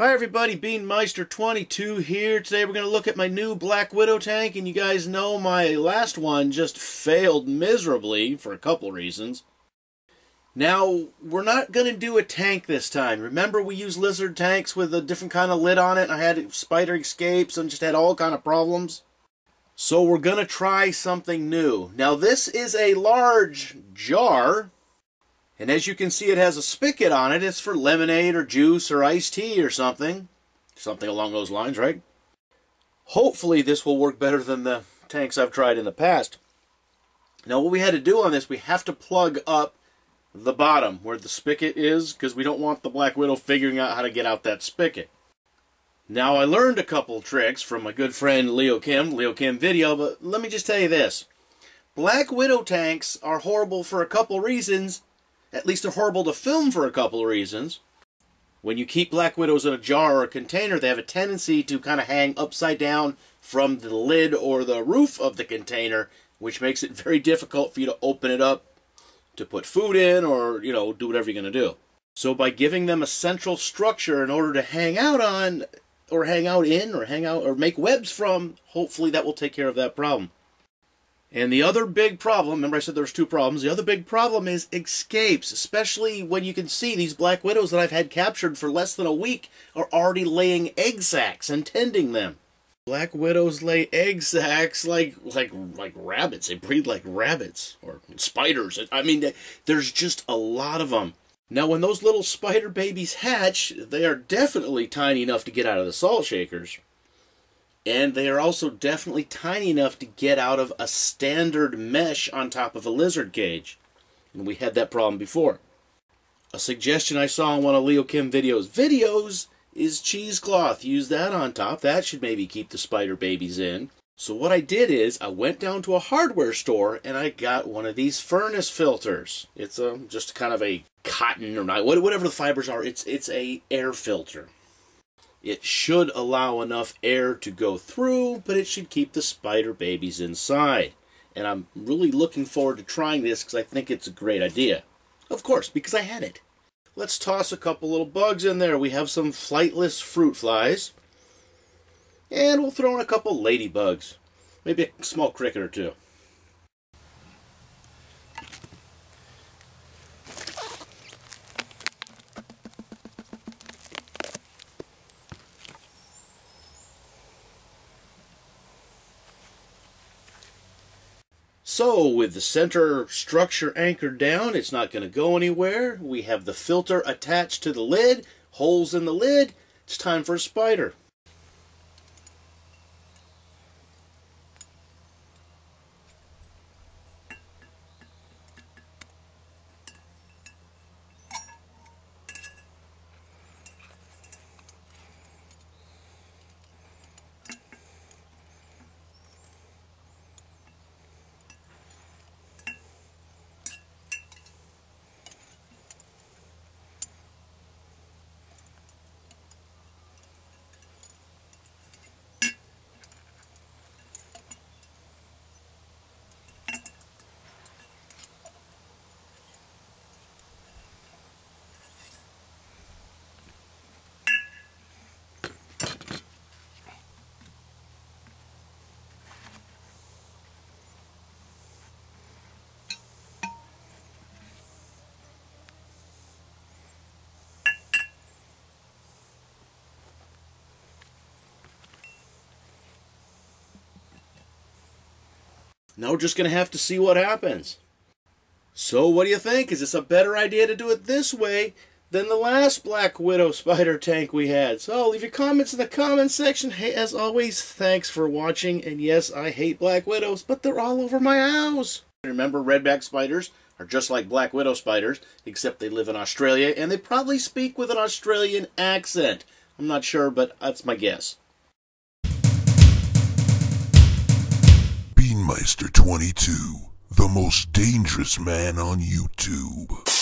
Hi everybody, Beanmeister22 here. Today we're going to look at my new Black Widow tank, and you guys know my last one just failed miserably for a couple reasons. Now, we're not going to do a tank this time. Remember we used lizard tanks with a different kind of lid on it, I had spider escapes and just had all kind of problems? So we're going to try something new. Now this is a large jar, and as you can see, it has a spigot on it. It's for lemonade or juice or iced tea or something. Something along those lines, right? Hopefully this will work better than the tanks I've tried in the past. Now what we had to do on this, we have to plug up the bottom where the spigot is because we don't want the Black Widow figuring out how to get out that spigot. Now I learned a couple tricks from my good friend Leo Kim, Leo Kim Video, but let me just tell you this. Black Widow tanks are horrible for a couple reasons at least they're horrible to film for a couple of reasons. When you keep Black Widows in a jar or a container, they have a tendency to kind of hang upside down from the lid or the roof of the container, which makes it very difficult for you to open it up to put food in or, you know, do whatever you're going to do. So by giving them a central structure in order to hang out on, or hang out in, or hang out, or make webs from, hopefully that will take care of that problem. And the other big problem, remember I said there's two problems, the other big problem is escapes, especially when you can see these black widows that I've had captured for less than a week are already laying egg sacs and tending them. Black widows lay egg sacs like like like rabbits. They breed like rabbits or spiders. I mean, there's just a lot of them. Now, when those little spider babies hatch, they are definitely tiny enough to get out of the salt shakers. And they are also definitely tiny enough to get out of a standard mesh on top of a lizard cage. And we had that problem before. A suggestion I saw in one of Leo Kim videos videos is cheesecloth. Use that on top. That should maybe keep the spider babies in. So what I did is I went down to a hardware store and I got one of these furnace filters. It's a just kind of a cotton or not whatever the fibers are. It's it's a air filter. It should allow enough air to go through, but it should keep the spider babies inside. And I'm really looking forward to trying this because I think it's a great idea. Of course, because I had it. Let's toss a couple little bugs in there. We have some flightless fruit flies. And we'll throw in a couple ladybugs. Maybe a small cricket or two. So with the center structure anchored down, it's not going to go anywhere. We have the filter attached to the lid, holes in the lid. It's time for a spider. Now we're just going to have to see what happens. So what do you think? Is this a better idea to do it this way than the last Black Widow spider tank we had? So leave your comments in the comments section. Hey, as always, thanks for watching. And yes, I hate Black Widows, but they're all over my house. Remember, redback spiders are just like Black Widow spiders, except they live in Australia, and they probably speak with an Australian accent. I'm not sure, but that's my guess. Meister 22, the most dangerous man on YouTube.